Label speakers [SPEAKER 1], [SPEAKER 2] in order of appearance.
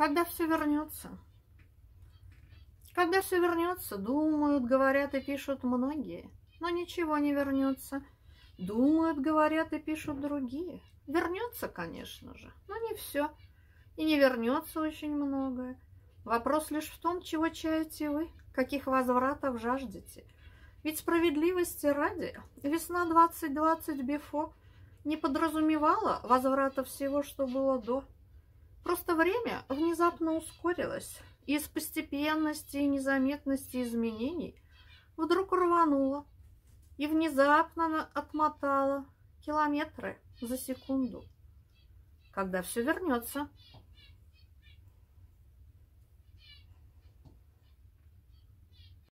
[SPEAKER 1] Когда все вернется? Когда все вернется, думают, говорят и пишут многие, но ничего не вернется. Думают, говорят и пишут другие. Вернется, конечно же, но не все. И не вернется очень многое. Вопрос лишь в том, чего чаете вы, каких возвратов жаждете. Ведь справедливости ради, весна 2020 Бифо не подразумевала возврата всего, что было до. Просто время внезапно ускорилось, из постепенности и незаметности изменений вдруг рвануло и внезапно отмотало километры за секунду. Когда все вернется –